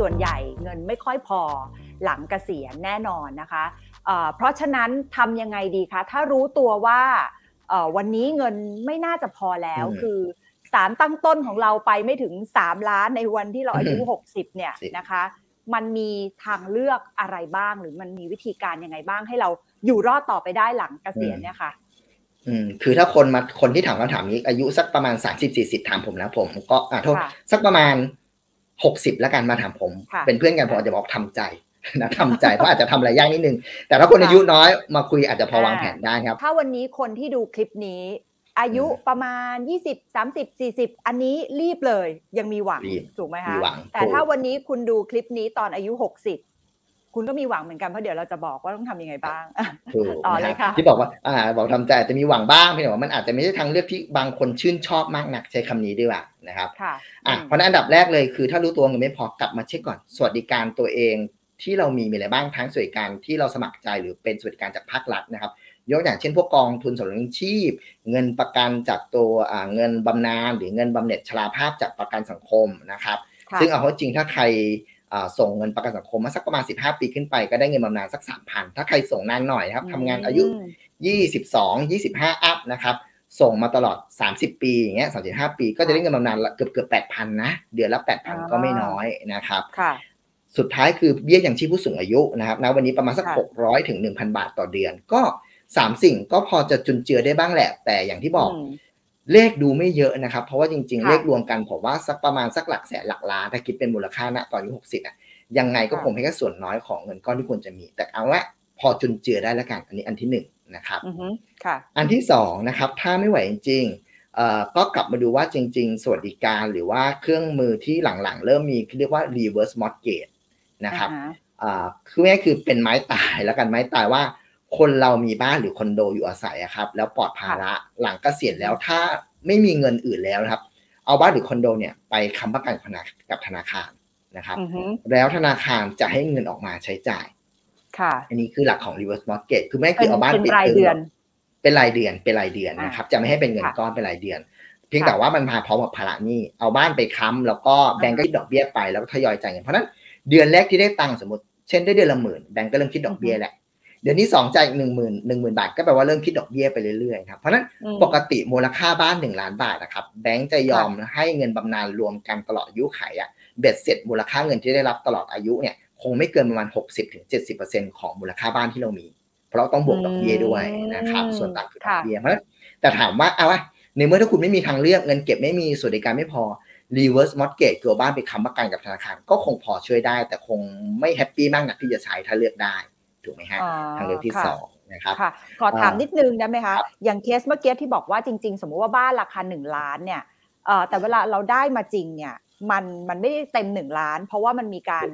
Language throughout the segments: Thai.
ส่วนใหญ่เงินไม่ค่อยพอหลังเกษียณแน่นอนนะคะเพราะฉะนั้นทำยังไงดีคะ ถ้ารู้ตัวว่าวันนี้เงินไม่น่าจะพอแล้วคือสารตั้งต้นของเราไปไม่ถึง 3 ล้านในวันที่เราอายุ 60 เนี่ยนะคะ มันมีทางเลือกอะไรบ้าง หรือมันมีวิธีการยังไงบ้างให้เราอยู่รอดต่อไปได้หลังเกษียณเนี่ยค่ะ อืม คือถ้าคนมาคนที่ถามคำถามนี้อายุสักประมาณสามสิบสี่สิบถามผมนะผมก็อ่าโทษสักประมาณ หกสิบแล้วกันมาถามผม เป็นเพื่อนกันผมอาจจะบอกทำใจนะทำใจเพราะอาจจะทำอะไรยากนิดนึง แต่ถ้าคนอายุน้อยมาคุยอาจจะพอวางแผนได้ครับ ถ้าวันนี้คนที่ดูคลิปนี้ อายุประมาณ 20 30 40 อันนี้รีบเลยยังมีหวังถูกไหมคะแต่ถ้าวันนี้คุณดูคลิปนี้ตอนอายุ 60 คุณก็มีหวังเหมือนกันเพราะเดี๋ยวเราจะบอกว่าต้องทำยังไงบ้างต่อเลยค่ะที่บอกว่าอ่าบอกทำใจจะมีหวังบ้างเพียงแต่ว่ามันอาจจะไม่ใช่ทางเลือกที่บางคนชื่นชอบมากนักใช้คำนี้ดีกว่านะครับค่ะอะเพราะนั้นอันดับแรกเลยคือถ้ารู้ตัวเงินไม่พอกลับมาเช็คก่อน สวัสดิการตัวเองที่เรามีมีอะไรบ้างทั้งสวัสดิการที่เราสมัครใจหรือเป็นสวัสดิการจากภาครัฐนะครับ ยกอย่างเช่นพวกกองทุนสำรองชีพ เงินประกันจากตัวเงินบำนาญหรือเงินบำเหน็จชราภาพจากประกันสังคมนะครับ ซึ่งเอาเข้าจริงถ้าใคร ส่งเงินประกันสังคมมาสักประมาณ 15 ปีขึ้นไปก็ได้เงินบำนาญสัก 3,000 ถ้าใครส่งนานหน่อยนะครับทำงานอายุ 22 25 อัพนะครับ ส่งมาตลอด 30 ปีอย่างเงี้ย35 ปีก็จะได้เงินบำนาญเกือบเกือบ8,000 นะ เดือนละ 8,000 ก็ไม่น้อยนะครับสุดท้ายคือเบี้ยอย่างชีพผู้สูงอายุนะครับนะวันนี้ประมาณสักหกร้อยถึงหนึ่งพันบาทต่อเดือนก็สามสิ่งก็พอจะจุนเจือได้บ้างแหละ แต่อย่างที่บอก เลขดูไม่เยอะนะครับ เพราะว่าจริง ๆ เลขรวมกันผมว่าสักประมาณสักหลักแสนหลักล้านถ้าคิดเป็นมูลค่าณตอนอายุหกสิบอะยังไงก็คงให้แค่ส่วนน้อยของเงินก้อนที่ควรจะมี แต่เอาว่าพอจุนเจือได้แล้วกัน อันนี้อันที่หนึ่งนะครับอันที่สองนะครับถ้าไม่ไหวจริงก็กลับมาดูว่าจริง ๆ สวัสดิการหรือว่าเครื่องมือที่หลังๆ เริ่มมีเรียกว่า reverse mortgage นะครับอ่าคือแม่คือเป็นไม้ตายแล้วกันไม้ตายว่า คนเรามีบ้านหรือคอนโดอยู่อาศัยครับ แล้วปลอดภาระหลังกเกษียณแล้วถ้าไม่มีเงินอื่นแล้วนะครับ เอาบ้านหรือคอนโดเนี่ยไปค้ำประกันกับธนาคารนะครับ แล้วธนาคารจะให้เงินออกมาใช้จ่าย ค่ะ อันนี้คือหลักของ reverse mortgage คือไม่คือเอาบ้านเป็นรายเดือน เป็นรายเดือนเป็นรายเดือนนะครับ จะไม่ให้เป็นเงินก้อนเป็นรายเดือน เพียงแต่ว่ามันมาพร้อมกับภาระหนี้เอาบ้านไปค้ำแล้วก็แบงก์ก็คิดดอกเบี้ยไปแล้วก็ทยอยจ่ายเงินเพราะนั้นเดือนแรกที่ได้ตังค์สมมติ เช่นได้เดือนละหมื่นแบงก์ก็เริ่มคิดดอกเบี้ยแหละ เดือนที่สองจ่ายหนึ่งหมื่นหนึ่งหมื่นบาท ก็แปลว่าเริ่มคิดดอกเบี้ยไปเรื่อยๆครับเพราะนั้นปกติมูลค่าบ้านหนึ่งล้านบาทนะครับแบงก์จะยอมให้เงินบำนาญรวมกันตลอดอายุไขอะเบ็ดเสร็จมูลค่าเงินที่ได้รับตลอดอายุเนี่ยคงไม่เกินประมาณหกสิบถึงเจ็ดสิบเปอร์เซ็นต์ของมูลค่าบ้านที่เรามี เพราะเราต้องบวกดอกเบี้ยด้วยนะครับ ส่วนต่างคือดอกเบี้ยเพราะแต่ถามว่าเอาวะในเมื่อถ้าคุณไม่มีทางเลือกเงินเก็บไม่มีสวัสดิการไม่พอ reverse mortgage คือบ้านไปค้ำประกันกับธนาคาร ก็คงพอช่วยได้ แต่คงไม่ happy มากนักที่จะใช้ถ้าเลือกได้ ถูกไหมฮะทางเลือกที่สองนะครับขอถามนิดนึงได้ไหมคะอย่างเคสเมื่อกี้ที่บอกว่าจริง ๆ สมมุติว่าบ้านราคาหนึ่งล้านเนี่ยแต่เวลาเราได้มาจริงเนี่ยมันมันไม่ได้เต็มหนึ่งล้าน เพราะว่ามันมีการ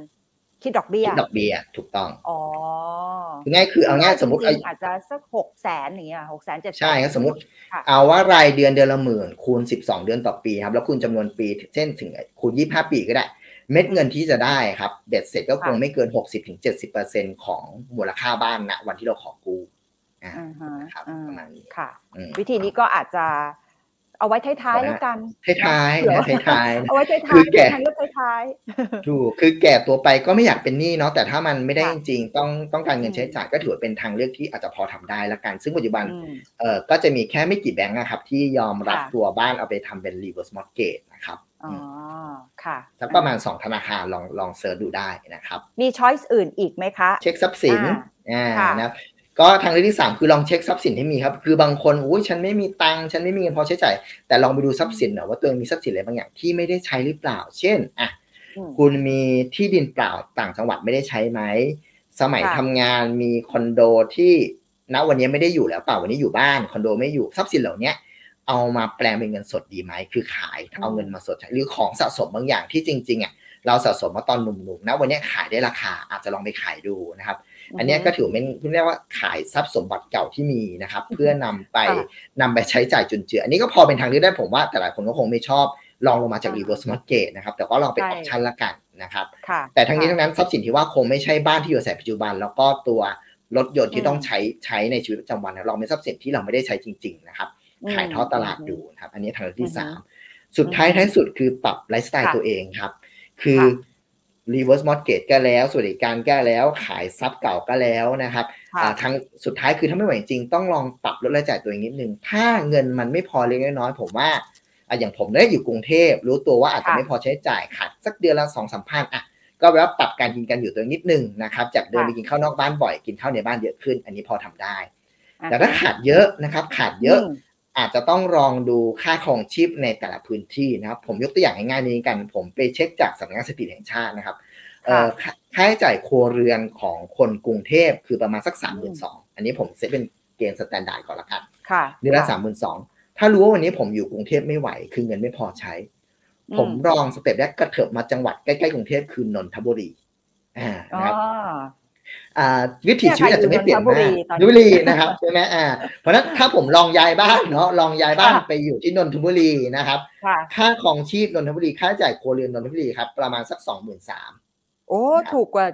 คิดดอกเบี้ยดอกเบี้ยถูกต้องอ๋อง่ายคือเอาง่ายสมมติอาจจะสักหกแสนอย่างเงี้ยหกแสนเจ็ดใช่ครับสมมติ เอาว่ารายเดือนเดือนละหมื่นคูณสิบสองเดือนต่อปีครับแล้วคูณจำนวนปี เช่นถึงคูณยี่ห้าปีก็ได้ เม็ดเงินที่จะได้ครับเบ็ดเสร็จก็คงไม่เกินหกสิบถึงเจ็ดสิบเปอร์เซ็นของมูลค่าบ้านณวันที่เราขอกู้ครับประมาณนี้ค่ะ วิธีนี้ก็อาจจะเอาไว้ท้ายๆแล้วกันท้ายๆนะท้ายๆเอาไว้ท้ายๆคือแก่เลือกท้ายๆถูกคือแก่ตัวไปก็ไม่อยากเป็นหนี้เนาะแต่ถ้ามันไม่ได้จริงๆต้องต้องการเงินใช้จ่ายก็ถือว่าเป็นทางเลือกที่อาจจะพอทำได้ละกัน ซึ่งปัจจุบันเอ่อก็จะมีแค่ไม่กี่แบงก์นะครับที่ยอมรับตัวบ้านเอาไปทำเป็น reverse mortgage นะครับ อ๋อค่ะสักประมาณ 2 ธนาคารลองลอง search ดูได้นะครับ มี choice อื่นอีกไหมคะ เช็คทรัพย์สินอ่านะก็ทางเลือกที่สามคือลองเช็คทรัพย์สินที่มีครับ คือบางคนอุ้ยฉันไม่มีตังค์ฉันไม่มีเงินพอใช้จ่ายแต่ลองไปดูทรัพย์สินหน่อยว่าตัวเองมีทรัพย์สินอะไรบางอย่างที่ไม่ได้ใช้หรือเปล่า เช่นอะคุณมีที่ดินเปล่าต่างจังหวัดไม่ได้ใช้ไหมสมัยทำงานมีคอนโดที่ณวันนี้ไม่ได้อยู่แล้วเปล่าวันนี้อยู่บ้านคอนโดไม่อยู่ทรัพย์สินเหล่านี้ เอามาแปลงเป็นเงินสดดีไหม คือขายเอาเงินมาสด หรือของสะสมบางอย่างที่จริงๆอะเราสะสมมาตอนหนุ่มๆนะวันนี้ขายได้ราคาอาจจะลองไปขายดูนะครับ อันนี้ก็ถือเป็นเรียกว่าขายทรัพย์สมบัติเก่าที่มีนะครับ เพื่อนำไปนำไปใช้จ่ายจุนเจือ อันนี้ก็พอเป็นทางเลือกได้ผมว่า แต่หลายคนก็คงไม่ชอบลองลงมาจาก reverse mortgage นะครับ แต่ก็ลองเป็นออปชันละกันนะครับ แต่ทั้งนี้ทั้งนั้นทรัพย์สินที่ว่าคงไม่ใช่บ้านที่อยู่อาศัยปัจจุบัน แล้วก็ตัวรถยนต์ที่ต้องใช้ใช้ในชีวิตประจำวันลองเป็นทรัพย์สินที่เราไม่ได้ใช้จริง ๆ นะครับ ขายทอดตลาดดูนะครับ อันนี้ทางเลือกที่สามสุดท้ายท้ายสุดคือปรับไลฟ์สไตล์ตัวเองครับ คือ reverse mortgage ก็แล้วสวัสดิการก็แล้ว ขายทรัพย์เก่าก็แล้วนะครับค่ะอ่าทั้งสุดท้ายคือถ้าไม่ไหวจริงต้องลองปรับลดรายจ่ายตัวเองนิดนึง ถ้าเงินมันไม่พอเล็กน้อยผมว่าอะอย่างผมเนี่ยอยู่กรุงเทพ รู้ตัวว่าอาจจะค่ะไม่พอใช้จ่ายขาดสักเดือนละสองสามพันอะก็แปลว่าปรับการกินกันอยู่ตัวเองนิดนึงนะครับจากเดิมค่ะไปกินข้าวนอกบ้านบ่อยกินข้าวในบ้านเยอะขึ้น อันนี้พอทำได้อะแต่ถ้าขาดเยอะนะครับ ขาดเยอะม อาจจะต้องลองดูค่าครองชีพในแต่ละพื้นที่นะครับ ผมยกตัวอย่างง่ายๆนี้กัน ผมไปเช็คจากสำนักงานสถิติแห่งชาตินะครับเอ่อค่าค่าใช้จ่ายครัวเรือนของคนกรุงเทพคือประมาณสักสามหมื่นสองอันนี้ผมเซตเป็นเกณฑ์ standard ก่อนละกันค่ะเดือนละค่สามหมื่นสองถ้ารู้ว่าวันนี้ผมอยู่กรุงเทพไม่ไหว คือเงินไม่พอใช้อืมผมลอง step แรกกระเถิบมาจังหวัดใกล้ๆกรุงเทพคือนนทบุรีอ่าอ๋อนะครับอ่า วิถีชีวิตอาจจะไม่เปลี่ยนเนี่ยมากค่ะอยู่นนทบุรีตอนนี้นนทบุรีนะครับใช่ไหมอ่าเพราะฉะนั้นถ้าผมลองย้ายบ้านเนาะลองย้ายบ้านค่ะไปอยู่ที่นนทบุรีนะครับ ค่ะค่าครองชีพนนทบุรีค่าใช้จ่ายครัวเรือนนนทบุรีครับประมาณสักสองหมื่นสามโอ้ถูกกว่า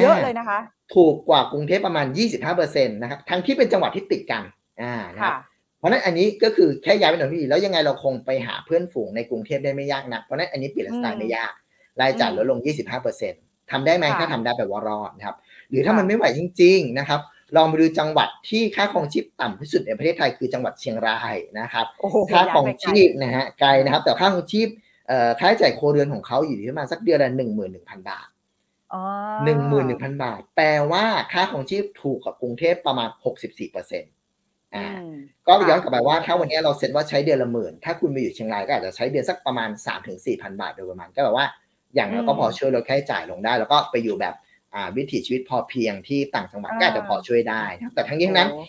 เยอะเลยนะคะ ถูกกว่ากรุงเทพประมาณ 25%นะครับทั้งที่เป็นจังหวัดที่ติดกันอ่านะคค่ะรับเพราะฉะนั้นอันนี้ก็คือแค่ย้ายไปนนทบุรีแล้วยังไงเราคงไปหาเพื่อนฝูงในกรุงเทพได้ไม่ยากนะเพราะฉะนั้นอันนี้เปลี่ยนไลฟ์สไตอืล์มไม่ยากรายจ่ายอืมลดลง 25% ทำได้ไหมค่ะถ้าทำได้แปลว่ารอดนะครับ หรือถ้าค่ะมันไม่ไหวจริง ๆ นะครับลองไปดูจังหวัดที่ค่าครองชีพต่ำที่สุดในประเทศไทยคือจังหวัดเชียงรายนะครับโอ้โหค่าครองย้ยไปไกลชีพนะฮะไกลนะครับ แต่ค่าครองชีพเอ่อค่าใช้จ่ายครัวเรือนของเขาอยู่ที่ประมาณสักเดือนละหนึ่งหมื่นหนึ่งพันบาทอ๋อหนึ่งหมื่นหนึ่งพันบาท แปลว่าค่าของชีพถูกกับกรุงเทพประมาณหกสิบสี่เปอร์เซ็นต์อือ่ามก็ย้อนกลับไปว่าถ้าวันนี้เราเซ็ตว่าใช้เดือนละหมื่นถ้าคุณไปอยู่เชียงรายก็อาจจะใช้เดือนสักประมาณสามถึงสี่พันบาทโดยประมาณก็แบบว่า อย่างเราก็พอช่วยลดค่าใช้จ่ายลงได้ แล้วก็ไปอยู่แบบอ่าวิถีชีวิตพอเพียงที่ต่างจังหวัดก็อาจจะพอช่วยได้นะครับแต่ทั้งนี้ทั้งนั้นโอ้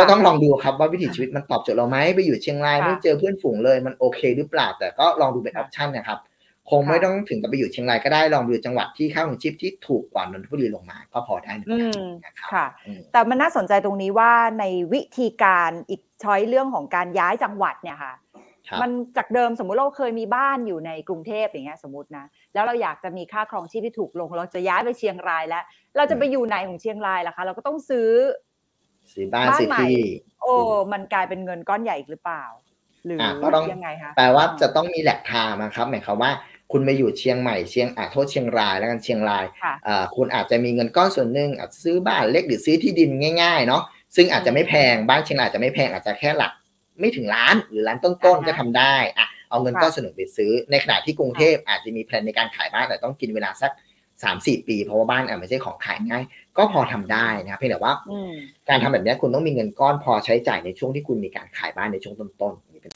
ก็ต้องค่ะลองดูครับว่าวิถีชีวิตมันตอบโจทย์เราไหมไปอยู่เชียงรายค่ะไม่เจอเพื่อนฝูงเลยมันโอเคหรือเปล่า แต่ก็ลองดูเป็นอค่ะอปชันนะครับคงไม่ค่ะต้องถึงกับไปอยู่เชียงรายก็ได้ลองดูจังหวัดที่ค่าของชีพที่ถูกกว่านนทบุรีลงมา ก็พอได้เหมือนอืกันมนะครับค่ะอืมแต่มันน่าสนใจตรงนี้ว่าในวิธีการอีกช้อยเรื่องของการย้ายจังหวัดเนี่ยค่ะครับ มันจากเดิมสมมุติเราเคยมีบ้านอยู่ในกรุงเทพอย่างเงี้ยสมมตินะแล้วเราอยากจะมีค่าครองชีพที่ถูกลง เราจะย้ายไปเชียงรายแล้ว เราจะไปอยู่ไหนของเชียงรายล่ะคะ เราก็ต้องซื้อซื้อบ้านบ้านซื้อใหม่ที่โอ้มันกลายเป็นเงินก้อนใหญ่อีกหรือเปล่า หรืออะก็ต้องยังไงคะแปลว่าจะต้องมีแหลกทางนะครับหมายความว่าคุณไปอยู่เชียงใหม่เชียงอ่าโทษเชียงรายแล้วกันเชียงรายค่ะอ่าคุณอาจจะมีเงินก้อนส่วนหนึ่งอาจจะซื้อบ้านเล็กหรือซื้อที่ดินง่ายๆเนาะซึ่งอาจจะไม่แพงบ้านเชียงรายอาจจะไม่แพงอาจจะแค่หลัก ไม่ถึงล้านหรือล้านต้นอ่าๆฮะก็ทำได้อะเอาเงินค่ะก้อนส่วนหนึ่งไปซื้อ ในขณะที่กรุงเทพอาจจะมีแผนในการขายบ้านแต่ต้องกินเวลาสักสามสี่ปี เพราะว่าบ้านอาจไม่ใช่ของขายง่าย ก็พอทำได้นะครับเพียงแต่ว่าอืมการทำแบบนี้คุณต้องมีเงินก้อนพอใช้จ่ายในช่วงที่คุณมีการขายบ้านในช่วงต้นๆอย่างนี้เป็น